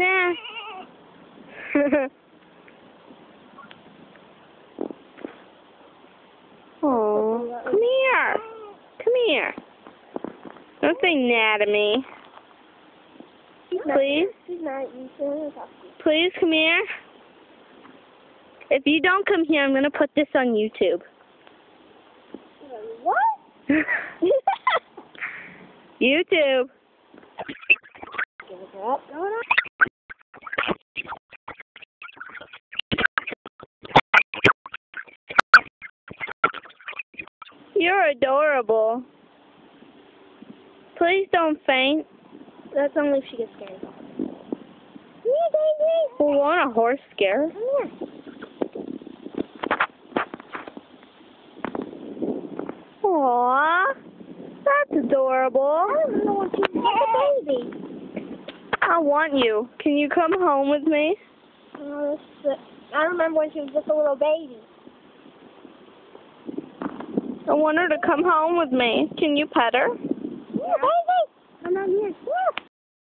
Nah. oh, come here. Come here. Don't say nah to me. Please? She's not. You shouldn't talk to her. Please come here. If you don't come here, I'm gonna put this on YouTube. What? YouTube. You're adorable. Please don't faint. That's only if she gets scared. Come here, baby. We want a horse scare. Come here. Aww. That's adorable. I don't know what she's like a baby. I want you. Can you come home with me? Oh, I remember when she was just a little baby. I want her to come home with me. Can you pet her?